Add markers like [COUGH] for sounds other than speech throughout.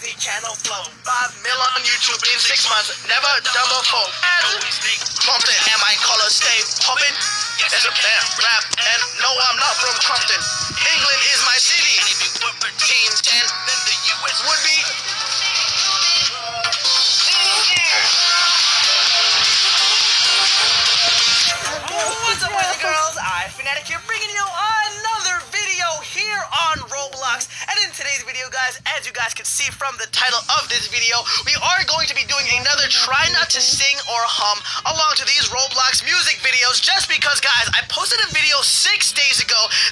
Disney Channel flow. Five mil on YouTube in six months, never done before. Compton and my colors stay popping. It's a damn rap, and no, I'm not from Compton. We are going to be doing another try not to sing or hum along to these Roblox music videos. Just because, guys, I posted a video six days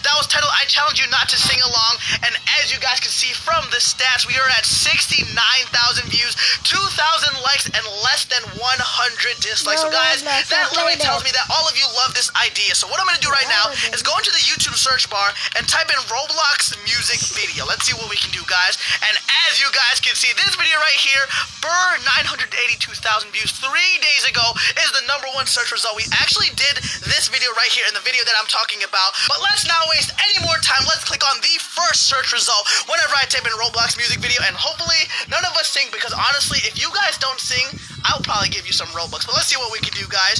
that was titled "I Challenge You Not to Sing Along," and as you guys can see from the stats, we are at 69,000 views, 2,000 likes, and less than 100 dislikes. So, No, guys, Roblox, that literally tells me that all of you love this idea. So what I'm gonna do right now is go into the YouTube search bar and type in Roblox music video. Let's see what we can do, guys. And as you guys can see, this video right here, Burr 982,000 views three days ago is the number one search result. We actually did this video right here in the video that I'm talking about. But let's not waste any more time. Let's click on the first search result whenever I type in Roblox music video, and hopefully none of us sing because honestly, if you guys don't sing, I'll probably give you some Robux. But let's see what we can do, guys.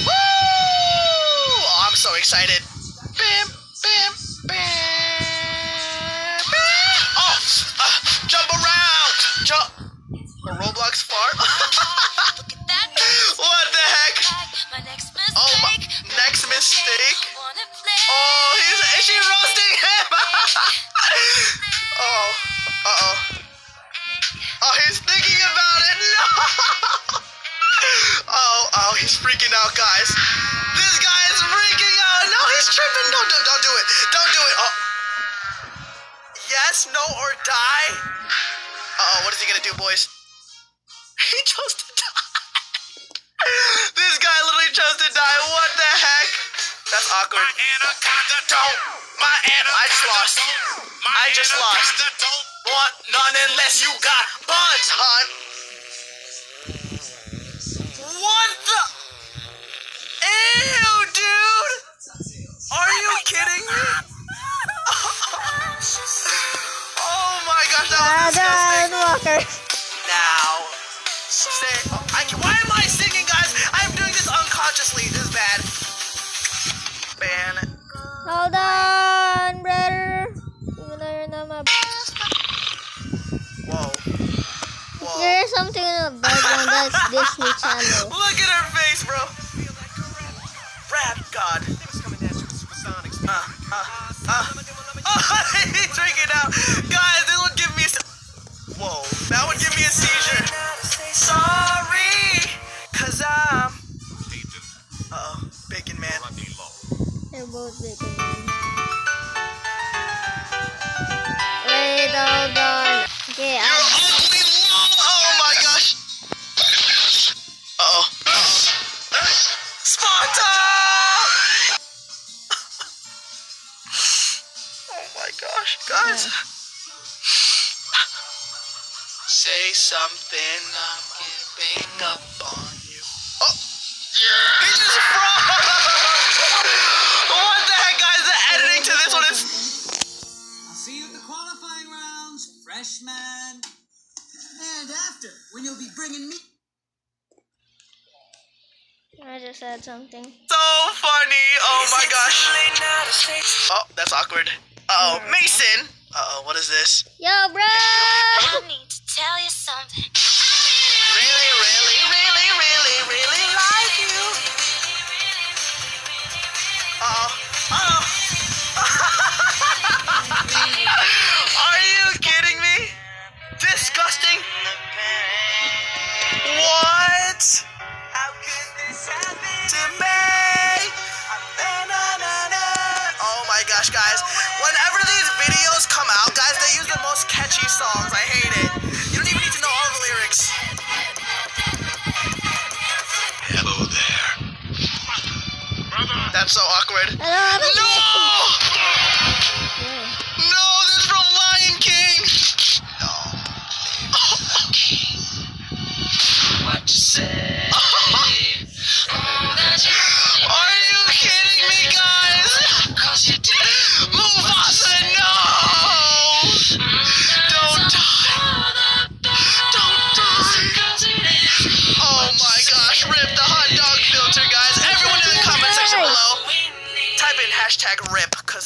Woo! Oh, I'm so excited. Bam, bam, bam, bam. Oh, uh, jump around. Jump. A Roblox fart? [LAUGHS] Look at that. what the heck? My next mistake. Oh, my next mistake? Oh, he's, is she roasting him? [LAUGHS] oh, uh-oh. Oh, he's thinking about it. No. [LAUGHS] Oh, oh, he's freaking out, guys. This guy is freaking out. No, he's tripping. No, don't, don't do it. Don't do it. Oh. Yes, no, or die. Uh-oh, what is he gonna do, boys? [LAUGHS] He chose to die. this guy literally chose to die. What the heck? That's awkward. My anaconda Don't. My ant. I just lost. My I just lost. don't Want none unless you got buns, hon. What the? Ew, dude. Are you kidding me? [LAUGHS] oh my gosh, that was disgusting. Adam Walker. Now, say, oh, I why am I singing, guys? I'm doing this unconsciously. Background that's Disney Channel. [LAUGHS] Look at her face, bro. Rap God. Uh, uh, uh. [LAUGHS] Oh, he's freaking out. Guys, Sparta! [LAUGHS] oh my gosh, guys. Say something, I'm giving up on you. Oh, Yeah. he just froze. what the heck, guys? The editing to this one is I'll see you at the qualifying rounds, freshman. And after, when you'll be bringing me. I just said something. so funny. Oh my gosh. Oh, that's awkward. Uh oh, Mason. Uh oh, what is this? Yo, bro! I need to tell you something.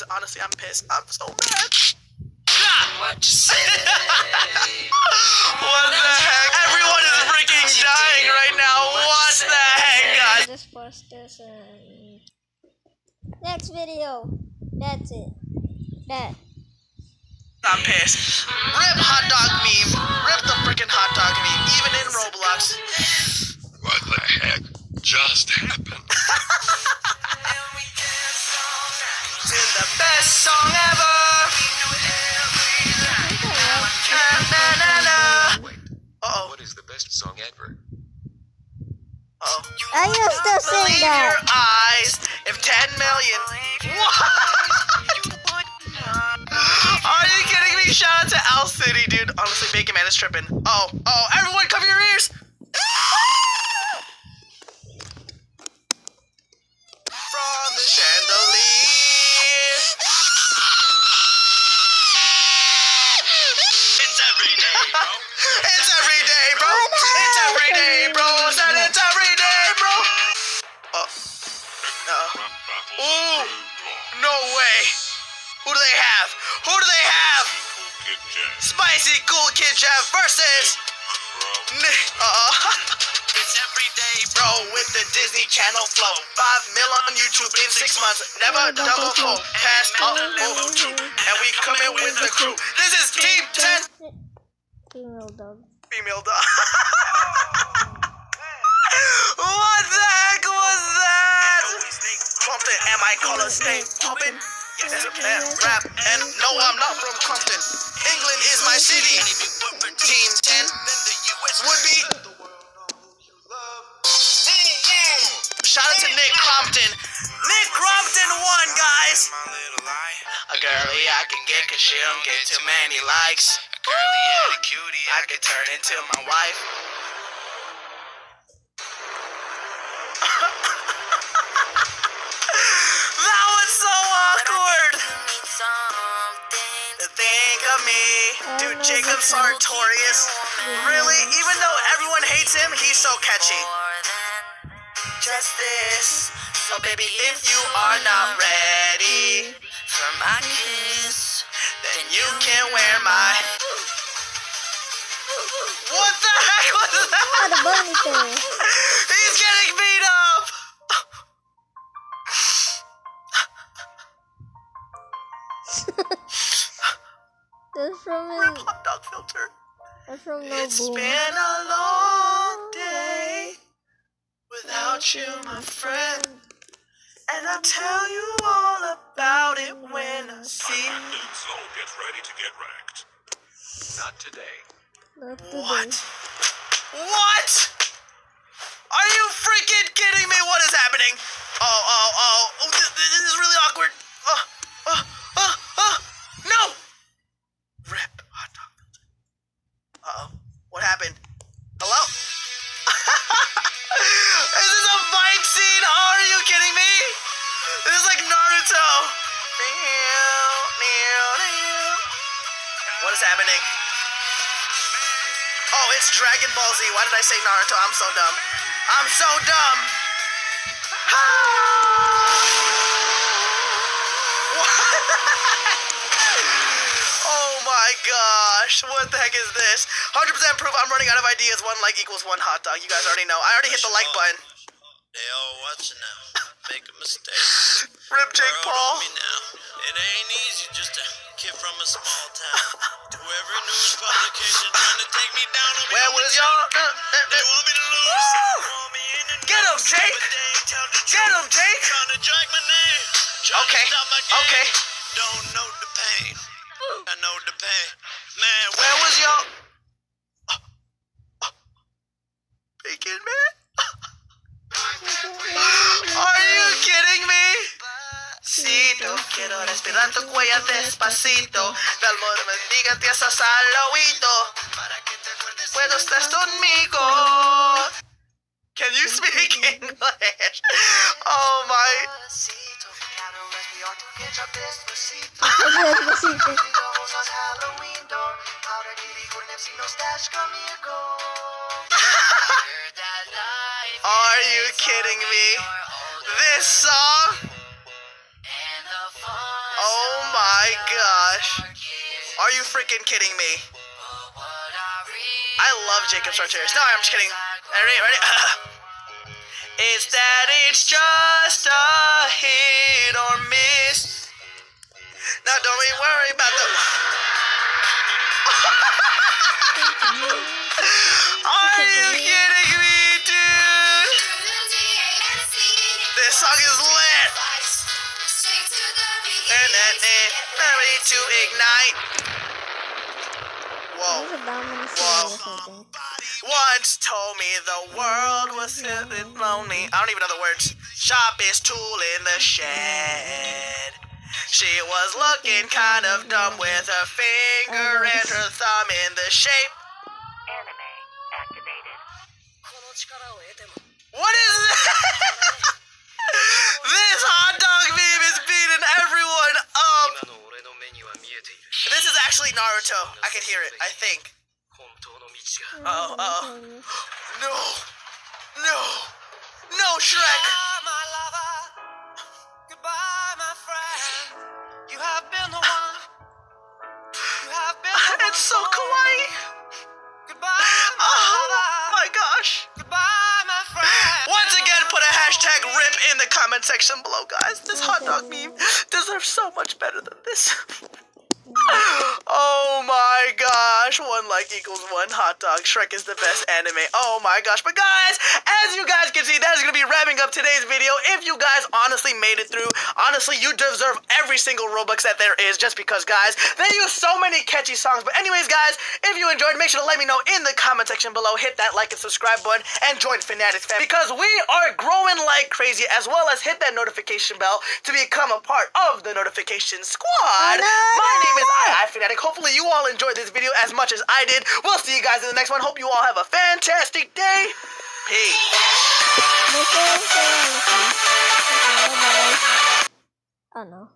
Rip, because honestly, I'm pissed. I'm so mad. What you say? What the heck? Everyone is freaking dying right now. What the heck, guys? Just post this and next video. That's it. That. I'm pissed. Rip hot dog meme. Rip the freaking hot dog meme. Even in Roblox. What the heck just happened? [LAUGHS] Did the best song ever. Uh-oh. what is the best song ever? Uh-oh. I used to sing Believe your that. eyes. If 10 million. [LAUGHS] Are you kidding me? Shout out to Owl City, dude. Honestly, Bacon Man is tripping. Oh, oh, everyone cover your ears. [LAUGHS] Cool Jeff versus. Nick. Uh. It's every day, bro, with the Disney Channel flow. Five mil on YouTube in six months. Never double fold. Past all over two. And we coming with the crew. This is Team 10. Female dog. Female dog. [LAUGHS] what the heck was that? Compton, am I call a stay pumping? Yes, man, rap, and no, I'm not from Compton. England is my city. Team 10 would be. Shout out to Nick Crompton. Nick Crompton won, guys. A girlie I can get cause she don't get too many likes. A girlie and a cutie I could turn into my wife. Jacob Sartorius. Really? Even though everyone hates him, he's so catchy. Just this. So baby, if you are not ready for my kiss, then you can wear my. What the heck was that? the bunny thing. [LAUGHS] dog filter. that's from No It's Boom. been a long day without you, my friend. And I'll tell you all about it when I see you. So get ready to get wrecked. Not today. Not today. What? What? Are you freaking kidding me? What is happening? Oh, oh, oh. th- th- this is really awkward. It's Dragon Ball Z. Why did I say Naruto? I'm so dumb. I'm so dumb. [LAUGHS] oh my gosh. What the heck is this? 100% proof I'm running out of ideas. One like equals one hot dog. You guys already know. I already hit the like button. They all watching now. Make a mistake. [LAUGHS] Rip Jake Paul. It ain't easy just a kid from a small town. [LAUGHS] To every news publication trying to take me down. on Where was y'all? Uh, uh, They uh. want me to lose. Woo! Want me in the Get him, Jake. but they ain't tell the Get him. Jake. Trying to drag my name. Okay, my okay. Don't know the pain. I know the pain. Man, Where was y'all? Bacon man? [LAUGHS] Are you kidding me? Cito, quiero respirar tu cuello despacito. Del amor bendiga te haces al oído. Puedo estar conmigo. Can you speak English? Oh my. [LAUGHS] Are you kidding me? This song? Are you freaking kidding me? I love Jacob Sartorius. No, I'm just kidding. Ready? Ready? [LAUGHS] it's that it's just a hit or miss. Now don't worry about the. [LAUGHS] to ignite. Whoa. There's a dominant Whoa. series, Once told me the world was filled lonely. I don't even know the words. Sharpest tool in the shed. She was looking kind of dumb with her finger and her thumb in the shape. Anime activated. What is this? actually Naruto. I can hear it, I think. Uh-oh, uh-oh. No! No! No, Shrek! It's ah. so kawaii! Ah, oh my gosh! Once again, put a hashtag RIP in the comment section below, guys. This hot dog meme deserves so much better than this. [LAUGHS] Oh my gosh, one like equals one hot dog. Shrek is the best anime. Oh my gosh. But guys, as you guys can see, that is going to be wrapping up today's video. If you guys honestly made it through, honestly, you deserve every single Robux that there is just because, guys, they use so many catchy songs. But anyways, guys, if you enjoyed, make sure to let me know in the comment section below. Hit that like and subscribe button and join Fanatics fam because we are growing like crazy as well as hit that notification bell to become a part of the notification squad. My name is I, Fanatic. Hopefully you all enjoyed this video as much as I did. We'll see you guys in the next one. Hope you all have a fantastic day. Peace. Oh no.